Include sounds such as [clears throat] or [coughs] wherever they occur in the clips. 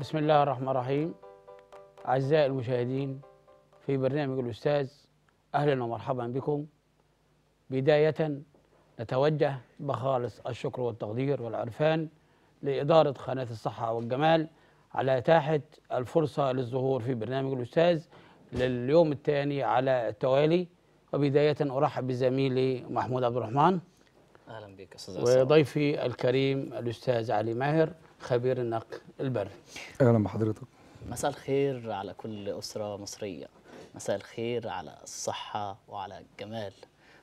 بسم الله الرحمن الرحيم. أعزائي المشاهدين في برنامج الأستاذ أهلا ومرحبا بكم. بداية نتوجه بخالص الشكر والتقدير والعرفان لإدارة قناة الصحة والجمال على إتاحة الفرصة للظهور في برنامج الأستاذ لليوم الثاني على التوالي. وبداية أرحب بزميلي محمود عبد الرحمن. أهلا بك عصام وضيفي الكريم الأستاذ علي ماهر. خبير النقل البري. أهلا بحضرتك. مساء الخير على كل أسرة مصرية. مساء الخير على الصحة وعلى الجمال.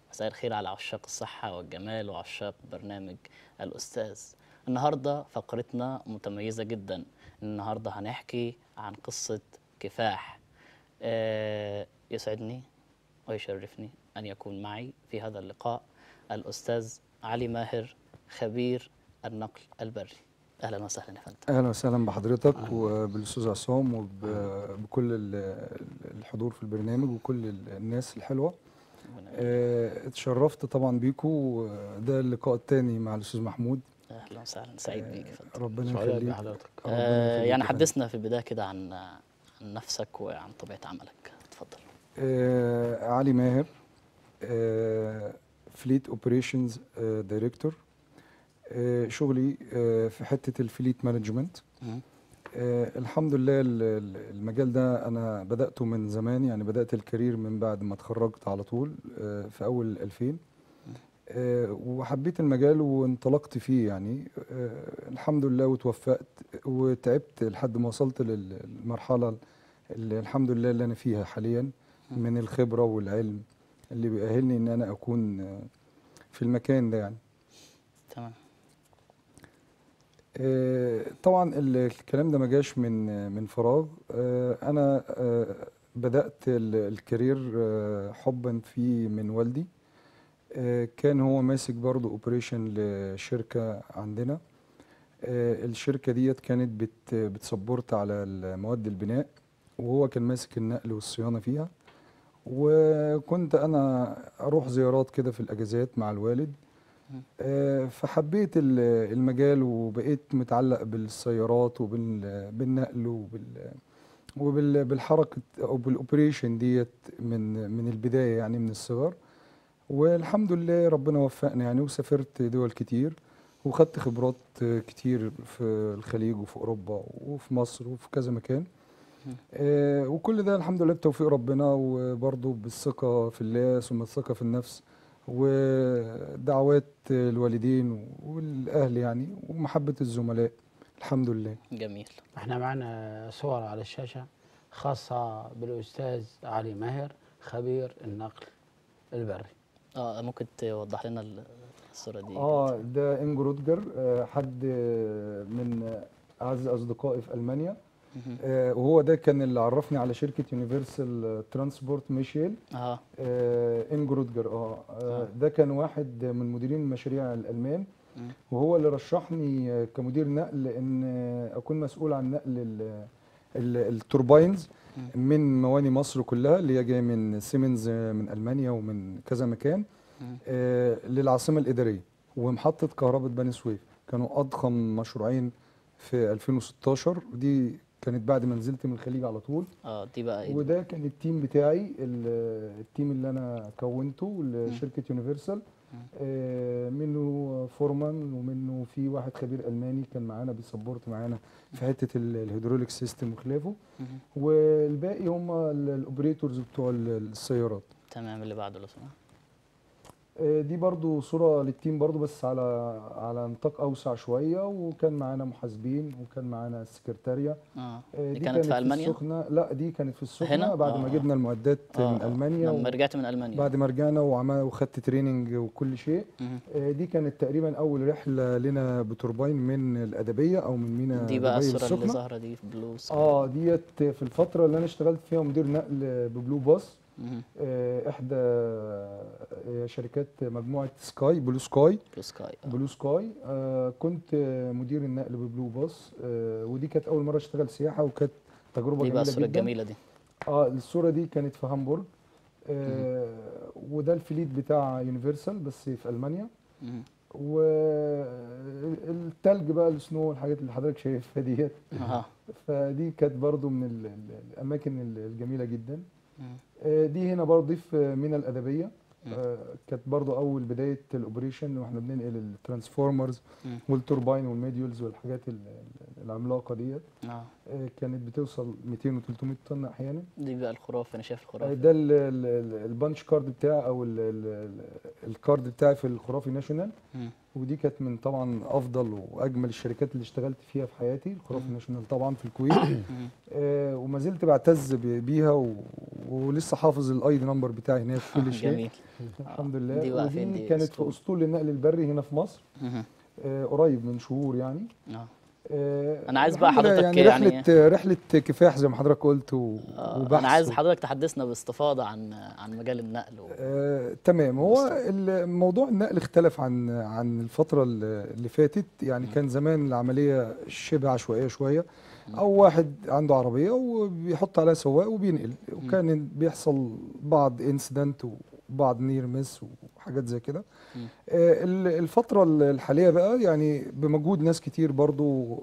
مساء الخير على عشاق الصحة والجمال وعشاق برنامج الأستاذ. النهارده فقرتنا متميزة جدا. النهارده هنحكي عن قصة كفاح. آه يسعدني ويشرفني أن يكون معي في هذا اللقاء الأستاذ علي ماهر خبير النقل البري. أهلا وسهلا يا فندم. أهلا وسهلا بحضرتك وبالاستاذ عصام وبكل الحضور في البرنامج وكل ال- الناس الحلوة. آه، اتشرفت طبعا بيكم ده اللقاء الثاني مع الأستاذ محمود. أهلا وسهلا. سعيد بيك يا فندم. ربنا يخليك. آه يعني. حدثنا في البداية كده عن عن نفسك وعن طبيعة عملك. اتفضل. آه علي ماهر آه fleet operations director شغلي آه في حتة ال fleet management. آه الحمد لله ال- ال- المجال ده أنا بدأته من زمان يعني بدأت ال career من بعد ما اتخرجت على طول آه في أول 2000 آه وحبيت المجال وانطلقت فيه يعني. آه الحمد لله وتوفقت وتعبت لحد ما وصلت لل- للمرحلة اللي الحمد لله اللي أنا فيها حاليا من الخبرة والعلم اللي بيأهلني إن أنا أكون آه، في المكان ده يعني. تمام. آه، طبعا ال- الكلام ده ما جاش من من فراغ. آه، أنا آه، بدأت ال- ال career آه، حبا فيه من والدي. آه، كان هو ماسك برضه operation لشركة عندنا. آه، الشركة ديت كانت بت بت support على المواد البناء وهو كان ماسك النقل والصيانة فيها. وكنت أنا أروح زيارات كده في الأجازات مع الوالد. آه، فحبيت ال- المجال وبقيت متعلق بالسيارات وبالنقل وبال وبالحركه أو بال operation ديت من من البداية يعني من الصغر. والحمد لله ربنا وفقنا يعني وسافرت دول كتير وخدت خبرات كتير في الخليج وفي أوروبا وفي مصر وفي كذا مكان. آه، وكل ده الحمد لله بتوفيق ربنا وبرضه بالثقة في الله ثم الثقة في النفس. ودعوات الوالدين والأهل يعني ومحبة الزملاء. الحمد لله. جميل. إحنا معنا صور على الشاشة خاصة بالأستاذ علي ماهر خبير النقل البري. آه ممكن توضح لنا ال- الصورة دي؟ آه ده انجو رودجر آه، حد من أعز أصدقائي في ألمانيا. آه، وهو ده كان اللي عرفني على شركة يونيفرسال ترانسبورت ميشيل آه آه، رودجر آه آه، ده كان واحد من مديرين المشاريع الألمان. مم. وهو اللي رشحني آه، كمدير نقل إن آه، أكون مسؤول عن نقل ال- ال- ال turbines من مواني مصر كلها اللي هي جاية من سيمنز آه، من ألمانيا ومن كذا مكان. آه، للعاصمة الإدارية. ومحطة كهرباء بني سويف. كانوا أضخم مشروعين في 2016 ودي كانت بعد ما نزلت من الخليج على طول. آه دي بقى إيه؟ وده كان ال team بتاعي ال- ال team اللي أنا كونته لشركة يونيفرسال. آه، منه foreman ومنه في واحد خبير ألماني كان معانا بي support معانا في حتة ال- ال hydraulic system وخلافه. والباقي هم ال- ال operators بتوع ال- السيارات. تمام اللي بعده لو سمحت. دي برضو صورة لل team برضو بس على على نطاق أوسع شوية وكان معانا محاسبين وكان معانا السكرتارية آه آه، دي كانت في ألمانيا السخنة لا دي كانت في السخنة هنا؟ بعد آه، ما آه. جبنا المعدات آه، من آه. ألمانيا لما و- رجعت من ألمانيا بعد ما رجعنا وعمل وخدت training وكل شيء. آه، دي كانت تقريبا أول رحلة لنا بتوربين من الأدبية أو من مينا دي بقى دبي الصورة اللي. ظاهرة دي في Blue Sky. آه ديت في الفترة اللي أنا اشتغلت فيها مدير نقل ب Blue Bus آه، إحدى آه، شركات مجموعة Sky Blue Sky. Blue Sky آه. Blue Sky. آه كنت مدير النقل ب Blue Bus. آه ودي كانت أول مرة أشتغل سياحة وكانت تجربة دي جميلة جدا. الجميلة دي. آه الصورة دي كانت في هامبورغ. آه وده ال fleet بتاع يونيفرسال بس في ألمانيا. مهم. والتلج بقى ال snow والحاجات اللي حضرتك شايفها ديت. فدي كانت برضو من ال- ال- الأماكن ال- الجميلة جدا. مم. آه، دي هنا برضه في مينا الأدبية مم. آه، كانت برضو أول بداية ال operation وإحنا بننقل ال transformers مم. وال turbine وال modules والحاجات ال- ال- العملاقة ديت آه، كانت بتوصل 200 و300 طن أحيانا دي بقى الخرافة أنا شايف آه، الخرافه ده ال- ال- ال- ال punch card بتاعي أو ال- ال- ال- ال card بتاعي في الخرافي ناشونال. ودي كانت من طبعا أفضل وأجمل الشركات اللي اشتغلت فيها في حياتي الخرافي ناشونال طبعا في الكويت. آه، وما زلت بعتز بيها و... ولسه حافظ ال ID number بتاعي هناك في كل [laughs] شيء جميل الحمد دي لله فين ودي دي؟ كانت. في أسطول النقل البري هنا في مصر. آه، قريب من شهور يعني آه، أنا عايز بقى حضرتك يعني يعني- رحلة رحله كفاح زي ما حضرتك قلت. آه، وبحث أنا عايز. حضرتك تحدثنا باستفاضة عن عن مجال النقل و... آه، تمام. هو موضوع النقل اختلف عن عن الفترة ال- اللي فاتت. يعني كان زمان العملية شبه عشوائية شوية. أو واحد عنده عربية وبيحط عليها سواق وبينقل. وكان بيحصل بعض انسيدنت وبعض near miss وحاجات زي كده. آه، ال- الفترة الحالية بقى يعني بمجهود ناس كتير برضو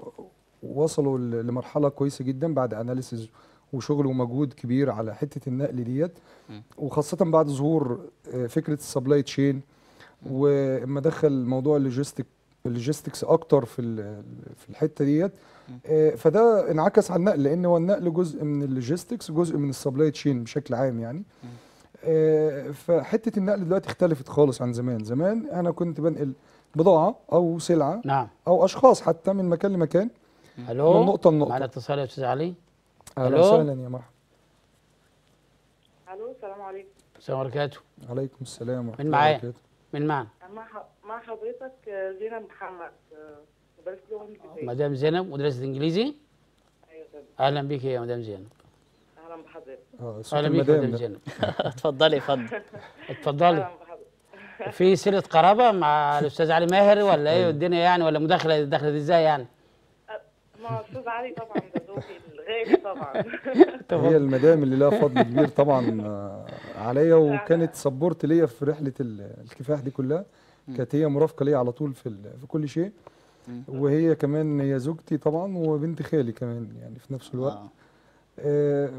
وصلوا ل- لمرحلة كويسة جدا بعد analysis وشغل ومجهود كبير على حتة النقل ديت. مم. وخاصة بعد ظهور آه، فكرة ال supply chain وما دخل موضوع ال logistic ال logistics أكتر في في الحتة ديت. آه، فده انعكس على النقل لأن هو النقل جزء من ال logistics جزء من ال supply chain بشكل عام يعني. فحتة النقل دلوقتي اختلفت خالص عن زمان. زمان أنا كنت بنقل بضاعة أو سلعة نعم. أو أشخاص حتى من مكان لمكان. ألو؟ من نقطة لنقطة. معنا اتصال يا أستاذ علي. أهلا؟ وسهلا يا مرحبا. ألو السلام عليكم. السلام عليكم. عليكم السلام ورحمة من الله معايا؟ وبركاته. من معنا مع ح- مع حضرتك آه، زينب محمد آه، مدام زينب مدرسة إنجليزي؟ أيوه. أهلا بك يا مدام زينب. أهلا بحضرتك آه أهلا ده. زينب [laughs] اتفضلي اتفضل اتفضلي. [laughs] بحضرتك [laughs] في صلة قرابة مع الأستاذ علي ماهر ولا إيه؟ الدنيا يعني ولا مداخلة دخلت إزاي يعني؟ مع أستاذ علي طبعا ده الغالي طبعا. هي المدام اللي لها فضل كبير طبعا آه، عليا وكانت سبورت ليا في رحلة ال- الكفاح دي كلها. كانت هي مرافقة ليا على طول في في كل شيء. وهي كمان هي زوجتي طبعا وبنت خالي كمان يعني في نفس الوقت. آه،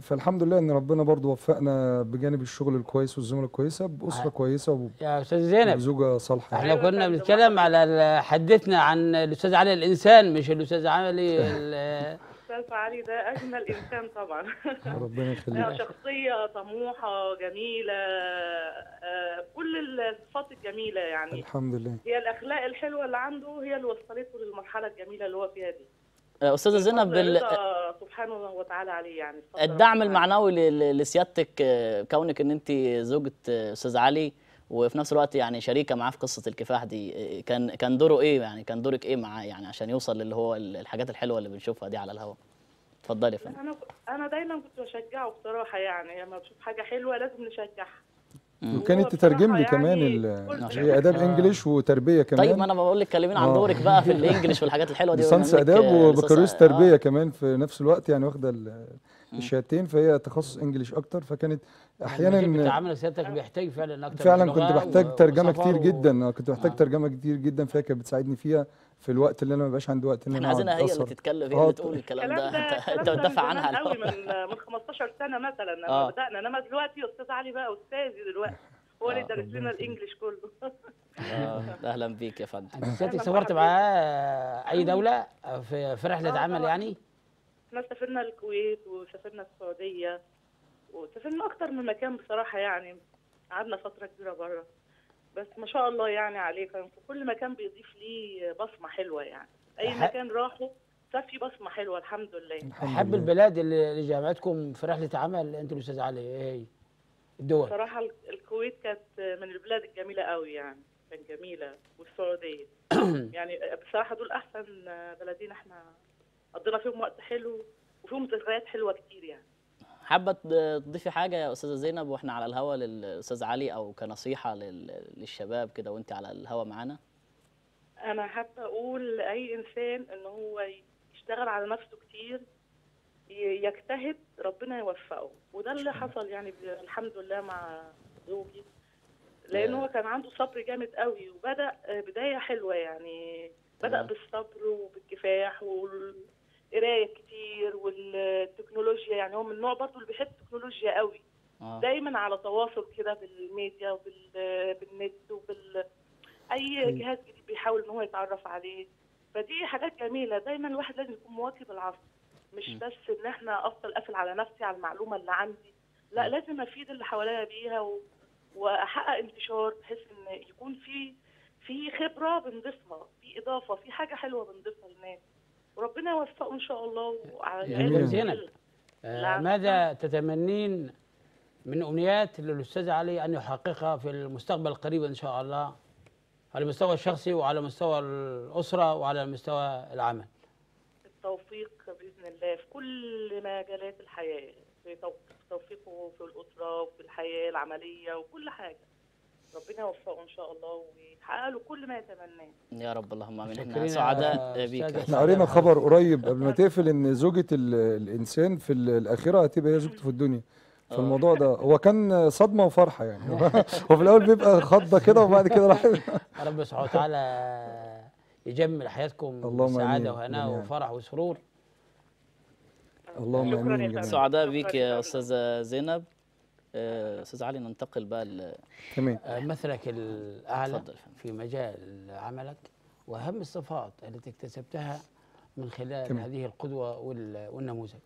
فالحمد لله إن ربنا برضو وفقنا بجانب الشغل الكويس والزملاء الكويسة بأسرة آه. كويسة يا أستاذ زينب. وزوجه صالحة. إحنا كنا. بنتكلم على ال- حدثنا عن الأستاذ علي الإنسان مش الأستاذ علي [laughs] ال- أستاذ علي ده أجمل إنسان طبعا. [laughs] ربنا يخليك. شخصية طموحة جميلة آه، كل الصفات الجميلة يعني. الحمد لله. هي الأخلاق الحلوة اللي عنده هي اللي وصلته للمرحلة الجميلة اللي هو فيها دي. آه، أستاذة زينب فضل ال- رضا سبحانه وتعالى عليه يعني الدعم. المعنوي لسيادتك آه، كونك إن أنت زوجة آه، أستاذ علي وفي نفس الوقت يعني شريكة معاه في قصة الكفاح دي آه، كان كان دوره إيه يعني كان دورك إيه معاه يعني عشان يوصل للي هو ال- الحاجات الحلوة اللي بنشوفها دي على الهواء؟ اتفضلي يا فندم. أنا أنا دايما كنت بشجعه بصراحة يعني لما بشوف حاجة حلوة لازم نشجعها. مم. وكانت هو تترجم لي كمان يعني ال- كل- هي آداب إنجليش وتربية كمان طيب ما أنا بقول لك كلمينا عن آه. دورك بقى في [laughs] الإنجليش والحاجات الحلوة دي ليسانس آداب آه، وبكالوريوس ليسانس- تربية آه. كمان في نفس الوقت يعني واخدة ال- الشهادتين فهي تخصص إنجليش أكتر فكانت أحيانا التعامل سيادتك بيحتاج فعلا أكتر فعلا كنت بحتاج ترجمة كتير و- جدا آه، كنت بحتاج آه. ترجمة كتير جدا فهي كانت بتساعدني فيها في الوقت اللي أنا ما بقاش عندي وقت إن إحنا أنا عايزينها هي اللي. تتكلم هي آه، اللي تقول الكلام الكلام ده [laughs] أنت بتدافع عنها قوي. من من 15 سنة مثلا لما آه. بدأنا إنما دلوقتي أستاذ علي بقى استاذي دلوقتي هو اللي آه. درس لنا الإنجليش كله آه، أهلا بيك يا فندم [laughs] أنت سيادتك سافرت. معاه أي دولة في رحلة آه، عمل. يعني إحنا سافرنا الكويت وسافرنا السعودية وسافرنا أكتر من مكان بصراحة يعني قعدنا فترة كبيرة بره بس ما شاء الله يعني عليه كان في كل مكان بيضيف ليه بصمة حلوة يعني. أي أح- مكان راحه ساب فيه بصمة حلوة الحمد لله. أحب. البلاد اللي جامعتكم في رحلة عمل أنت الأستاذ علي إيه هي؟ الدول. بصراحة ال- الكويت كانت من البلاد الجميلة قوي يعني كانت جميلة. والسعودية. [clears throat] يعني بصراحة دول أحسن بلدين إحنا قضينا فيهم وقت حلو وفيهم ذكريات حلوة كتير يعني. حابة تضيفي حاجة يا أستاذة زينب؟ وإحنا على الهوا للأستاذ علي أو كنصيحة لل- للشباب كده وانت على الهوا معانا. أنا حابة أقول لاي إنسان إن هو يشتغل على نفسه كتير يجتهد ربنا يوفقه. وده اللي حصل يعني الحمد لله مع زوجي. لأن. هو كان عنده صبر جامد قوي وبدأ آه، بداية حلوة يعني. بدأ. بالصبر وبالكفاح والقرايه كتير والتكنولوجيا يعني هو من النوع برضه اللي بيحب التكنولوجيا قوي. آه. دايما على تواصل كده بالميديا وبالنت وبال أي. جهاز جديد بيحاول إن هو يتعرف عليه. فدي حاجات جميلة. دايما الواحد لازم يكون مواكب العصر. مش مم. بس إن إحنا أفضل قافل على نفسي على المعلومة اللي عندي. لا. لازم أفيد اللي حواليا بيها و... وأحقق انتشار بحيث إن يكون في في خبرة بنضيفها في إضافة في حاجة حلوة بنضيفها للناس. وربنا يوفقه إن شاء الله وعلى زينب. آه،. ماذا تتمنين من أمنيات للأستاذ علي أن يحققها في المستقبل القريب إن شاء الله؟ على المستوى الشخصي وعلى مستوى الأسرة وعلى مستوى العمل. التوفيق بإذن الله في كل مجالات الحياة في تو- توفيقه في الأسرة وفي الحياة العملية وكل حاجة. ربنا يوفقه إن شاء الله ويحقق له كل ما يتمناه. يا رب اللهم آمين. إحنا سعداء بيك. إحنا قرينا خبر قريب قبل ما تقفل إن زوجة ال- الإنسان في ال- الاخره هتبقى هي زوجته في الدنيا. فالموضوع ده هو كان صدمة وفرحة يعني. [laughs] هو في الأول بيبقى خضة كده وبعد كده راح رب سبحانه وتعالى يجمل حياتكم آمين. وهناء. وفرح وسرور. اللهم آمين. سعداء. بيك يا. أستاذة زينب. آه، أستاذ علي ننتقل بقى تمام آه، مثلك فندم. في مجال عملك وأهم الصفات التي اكتسبتها من خلال تمام. هذه القدوة وال- والنموذج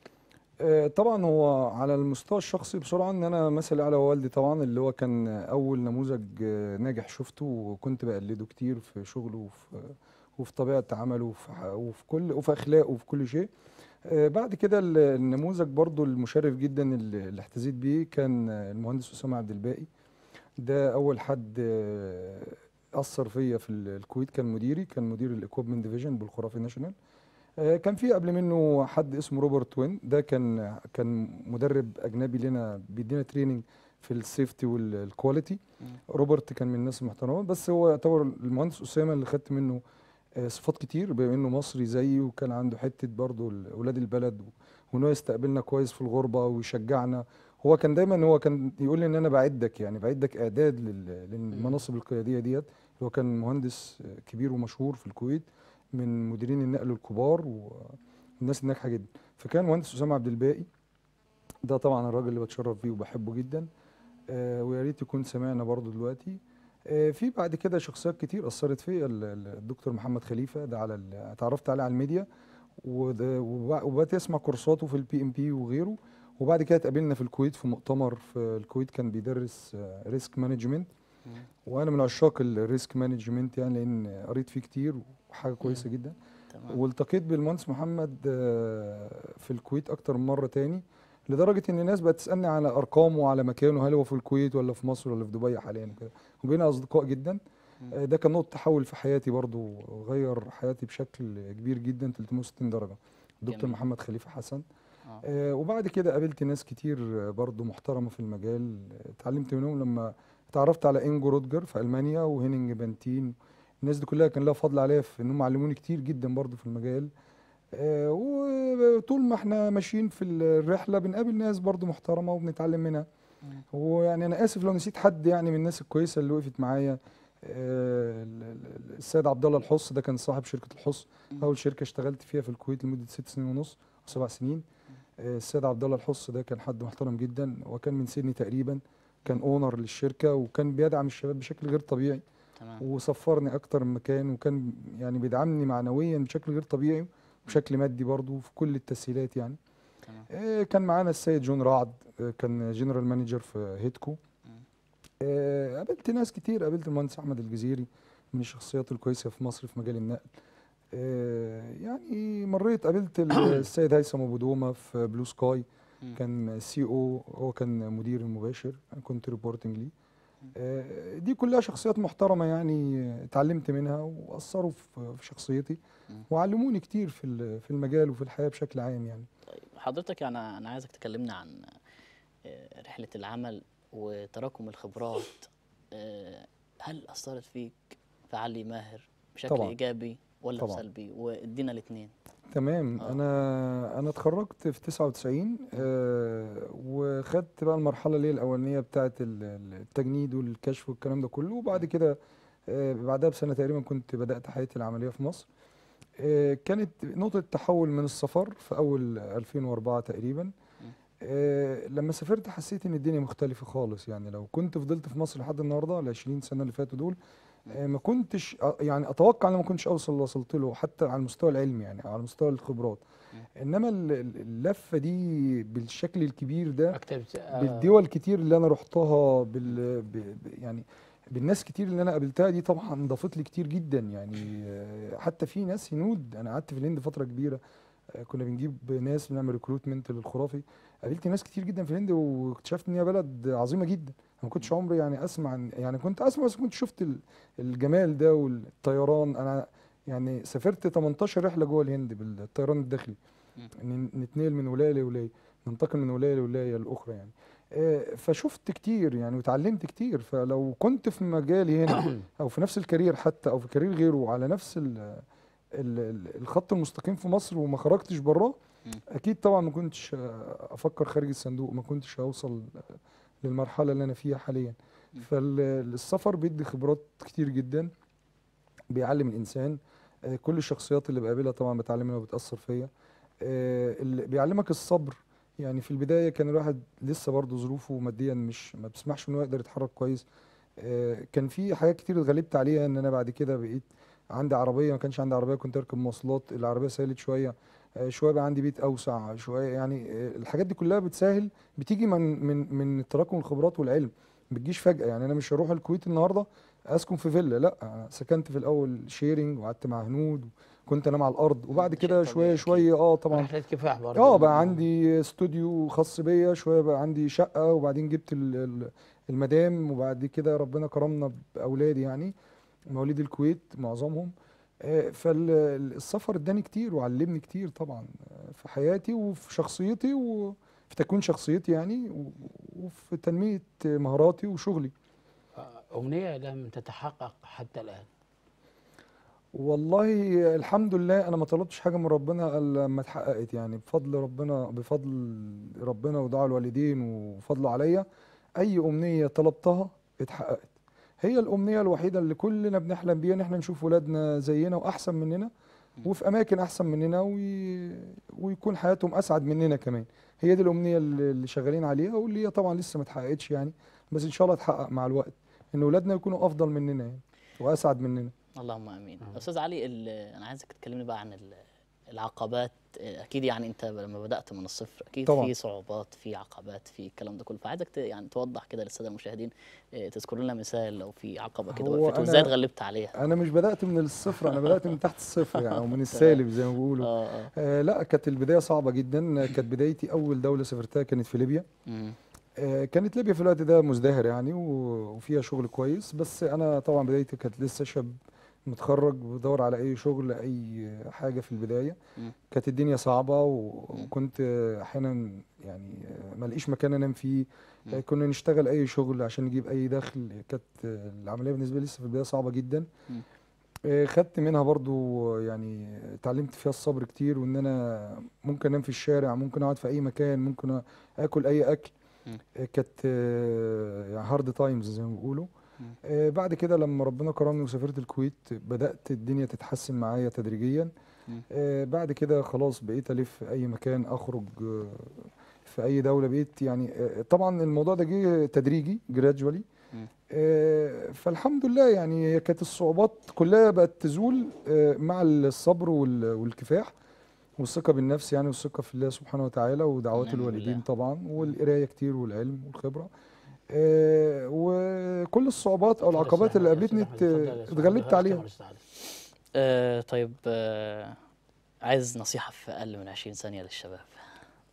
آه، طبعا هو على المستوى الشخصي بسرعة إن أنا مثل على والدي طبعا اللي هو كان أول نموذج آه، ناجح شفته وكنت بقلده كتير في شغله وفي وفي طبيعة عمله وفي وفي كل وفي أخلاقه وفي كل شيء آه، بعد كده ال- النموذج برضو المشرف جدا اللي احتذيت بيه كان آه، المهندس أسامة عبد الباقي. ده أول حد آه، أثر فيا في ال- الكويت كان مديري كان مدير ال equipment division بالخرافي ناشونال آه، كان في قبل منه حد اسمه روبرت وين. ده كان كان مدرب أجنبي لنا بيدينا training في ال safety وال quality روبرت كان من الناس المحترمة بس هو يعتبر المهندس أسامة اللي خدت منه آه، صفات كتير بما إنه مصري زيي وكان عنده حتة برضه أولاد البلد وإن هو يستقبلنا كويس في الغربة ويشجعنا. هو كان دايما هو كان يقول لي إن أنا بعدك يعني بعدك إعداد لل- للمناصب القيادية ديت. هو كان مهندس آه، كبير ومشهور في الكويت من مديرين النقل الكبار والناس الناجحة جدا. فكان مهندس أسامة عبد الباقي. ده طبعا الراجل اللي بتشرف بيه وبحبه جدا. آه ويا ريت يكون سمعنا برضو دلوقتي. آه في بعد كده شخصيات كتير أثرت فيا ال- ال- الدكتور محمد خليفة ده على اتعرفت عليه على الميديا وده- وب- وبقيت اسمع courseاته في ال PMP وغيره. وبعد كده اتقابلنا في الكويت في مؤتمر في الكويت كان بيدرس risk management وأنا من عشاق ال risk management يعني لأن قريت فيه كتير وحاجة كويسة جدا. والتقيت بالمهندس محمد آه، في الكويت أكتر من مرة تاني. لدرجة إن الناس بقت تسألني على أرقامه وعلى مكانه هل هو في الكويت ولا في مصر ولا في دبي حاليا كده وبقينا أصدقاء جدا. آه، ده كان نقطة تحول في حياتي برضو غير حياتي بشكل كبير جدا 360 درجة. الدكتور جميل. محمد خليفة حسن. آه. آه، وبعد كده قابلت ناس كتير برضو محترمة في المجال. آه، اتعلمت منهم لما اتعرفت على إنجو رودجر في ألمانيا وهيننج بانتين الناس دي كلها كان لها فضل عليا في انهم علموني كتير جدا برضو في المجال. وطول ما إحنا ماشيين في الرحلة بنقابل ناس برضو محترمة وبنتعلم منها. ويعني أنا آسف لو نسيت حد يعني من الناس الكويسة اللي وقفت معايا. آه، ال- ال- السيد عبد الله الحص ده كان صاحب شركة الحص. أول شركة اشتغلت فيها في الكويت لمدة ست سنين ونص أو سبع سنين. آه، السيد عبد الله الحص ده كان حد محترم جدا وكان من سني تقريبا. كان owner للشركة وكان بيدعم الشباب بشكل غير طبيعي. تمام. وسفرني أكتر من مكان وكان يعني بيدعمني معنويا بشكل غير طبيعي. وبشكل مادي برضه في كل التسهيلات يعني. تمام. آه، كان معانا السيد جون رعد آه، كان general manager في هيدكو. آه، قابلت ناس كتير قابلت المهندس أحمد الجزيري من الشخصيات الكويسة في مصر في مجال النقل. آه، يعني مريت قابلت ال- [coughs] السيد هيثم أبو دومة في Blue Sky. كان CEO هو كان مدير المباشر أنا كنت reporting ليه. دي كلها شخصيات محترمة يعني آه، اتعلمت منها وأثروا في في شخصيتي. وعلموني كتير في في المجال وفي الحياة بشكل عام يعني طيب حضرتك يعني أنا عايزك تكلمنا عن آه، رحلة العمل وتراكم الخبرات آه، هل أثرت فيك في علي ماهر بشكل طبعاً. إيجابي ولا طبعاً. بسلبي؟ وادينا الاثنين تمام. آه. أنا أنا اتخرجت في 99 آه وخدت بقى المرحلة اللي هي الأولانية بتاعه ال- ال- التجنيد والكشف والكلام ده كله. وبعد كده آه بعدها بسنة تقريبا كنت بدأت حياتي العملية في مصر. آه كانت نقطة تحول من السفر في أول 2004 تقريبا. آه لما سافرت حسيت إن الدنيا مختلفة خالص. يعني لو كنت فضلت في مصر لحد النهارده ال 20 سنة اللي فاتوا دول ما كنتش آه، يعني أتوقع إن ما كنتش أوصل اللي وصلت له حتى على المستوى العلمي يعني على مستوى الخبرات. إنما ال- ال- اللفة دي بالشكل الكبير ده آه، بالدول كتير اللي أنا رحتها بال يعني بالناس كتير اللي أنا قابلتها دي طبعا ضافت لي كتير جدا يعني آه، حتى في ناس هنود أنا قعدت في الهند فترة كبيرة آه، كنا بنجيب ناس بنعمل ريكروتمنت للخرافي. قابلت ناس كتير جدا في الهند واكتشفت إن هي بلد عظيمة جدا. أنا ما كنتش عمري يعني أسمع عن- يعني كنت أسمع بس كنت شفت ال- الجمال ده والطيران. أنا يعني سافرت 18 رحلة جوه الهند بالطيران الداخلي. نتنقل من ولاية لولاية ننتقل من ولاية لولاية الاخرى يعني. آه، فشفت كتير يعني وتعلمت كتير. فلو كنت في مجالي هنا [coughs] أو في نفس ال career حتى أو في career غيره على نفس الخط المستقيم في مصر وما خرجتش براه. أكيد طبعا ما كنتش أفكر خارج الصندوق ما كنتش هوصل للمرحلة اللي أنا فيها حاليا. فالسفر بيدي خبرات كتير جدا بيعلم الإنسان آه، كل الشخصيات اللي بقابلها طبعا بتعلم منها وبتأثر فيا آه، اللي بيعلمك الصبر يعني في البداية كان الواحد لسه برضه ظروفه ماديا مش ما بتسمحش إنه يقدر يتحرك كويس آه، كان في حاجات كتير اتغلبت عليها إن أنا بعد كده بقيت عندي عربية ما كانش عندي عربية كنت أركب مواصلات. العربية سهلت شوية. آه، شوية بقى عندي بيت أوسع شوية يعني آه، الحاجات دي كلها بتسهل بتيجي من من من تراكم الخبرات والعلم. ما بتجيش فجأة. يعني أنا مش هروح الكويت النهارده أسكن في فيلا لأ. أنا سكنت في الأول sharing وقعدت مع هنود كنت أنام على الأرض. وبعد كده شوية. شوية آه طبعا. رحلة كفاح برضه. آه بقى عندي استوديو خاص بيا شوية بقى عندي شقة وبعدين جبت ال- ال- المدام وبعد كده ربنا كرمنا بأولادي يعني. مواليد الكويت معظمهم. آه، فالسفر اداني كتير وعلمني كتير طبعا آه، في حياتي وفي شخصيتي وفي تكوين شخصيتي يعني وفي تنمية مهاراتي وشغلي. آه، أمنية لم تتحقق حتى الآن؟ والله الحمد لله أنا ما طلبتش حاجة من ربنا إلا لما اتحققت يعني بفضل ربنا بفضل ربنا ودعاء الوالدين وفضله عليا. أي امنيه طلبتها اتحققت. هي الأمنية الوحيدة اللي كلنا بنحلم بيها إن إحنا نشوف ولادنا زينا وأحسن مننا وفي أماكن أحسن مننا وي... ويكون حياتهم أسعد مننا كمان. هي دي الأمنية اللي شغالين عليها واللي هي طبعا لسه ما اتحققتش يعني بس إن شاء الله تحقق مع الوقت. إن ولادنا يكونوا أفضل مننا يعني وأسعد مننا. اللهم آمين. أستاذ علي ال- أنا عايزك تكلمني بقى عن ال- العقبات أكيد يعني أنت لما بدأت من الصفر أكيد طبعاً. في صعوبات في عقبات في الكلام ده كله. فعايزك يعني توضح كده للسادة المشاهدين إيه، تذكر لنا مثال لو في عقبة كده وقفت وإزاي اتغلبت عليها. أنا مش بدأت من الصفر أنا بدأت من تحت الصفر يعني أو من [laughs] السالب زي ما بيقولوا. آه آه. آه لا كانت البداية صعبة جدا. كانت بدايتي أول دولة سافرتها كانت في ليبيا. آه كانت ليبيا في الوقت ده مزدهر يعني وفيها شغل كويس. بس أنا طبعا بدايتي كانت لسه شاب. متخرج بدور على أي شغل أي حاجة في البداية. كانت الدنيا صعبة وكنت أحيانا يعني ما لاقيش مكان أنام فيه. كنا نشتغل أي شغل عشان نجيب أي دخل. كانت العملية بالنسبة لي لسه في البداية صعبة جدا. خدت منها برضو يعني اتعلمت فيها الصبر كتير وإن أنا ممكن أنام في الشارع ممكن أقعد في أي مكان ممكن آكل أي أكل. كانت يعني hard times زي ما بيقولوا. آه، بعد كده لما ربنا كرمني وسافرت الكويت بدأت الدنيا تتحسن معايا تدريجيا. آه، بعد كده خلاص بقيت ألف في أي مكان أخرج آه، في أي دولة بقيت يعني آه، طبعا الموضوع ده جه تدريجي gradually مم. فالحمد لله يعني كانت الصعوبات كلها بقت تزول آه، مع الصبر وال- والكفاح والثقة بالنفس يعني والثقة في الله سبحانه وتعالى ودعوات الوالدين. طبعا والقراية كتير والعلم والخبرة آه، وكل الصعوبات أو العقبات اللي قابلتني ات- اتغلبت عليها. آه طيب آه عايز نصيحة في أقل من 20 ثانية للشباب.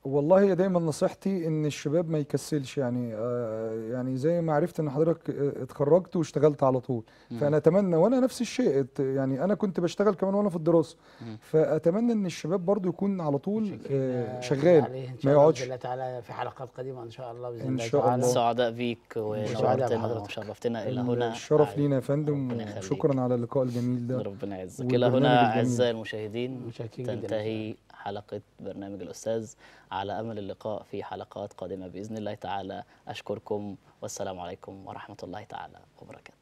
والله هي دايما نصيحتي إن الشباب ما يكسلش يعني آه يعني زي ما عرفت إن حضرتك آه، اتخرجت واشتغلت على طول مم. فأنا أتمنى وأنا نفس الشيء يعني أنا كنت بشتغل كمان وأنا في الدراسة مم. فأتمنى إن الشباب برضو يكون على طول شكراً. آه شغال ما شاء الله يقعدش بإذن الله تعالى في حلقات قديمة إن شاء الله بإذن إن الله شاء تعالى الله. سعداء بيك وسعداء ونورتنا بحضرتك. وشرفتنا إلى هنا الشرف لينا يا فندم. وشكرا على اللقاء الجميل ده ربنا يعزك إلى هنا. أعزائي المشاهدين تنتهي حلقة برنامج الأستاذ على أمل اللقاء في حلقات قادمة بإذن الله تعالى. أشكركم والسلام عليكم ورحمة الله تعالى وبركاته.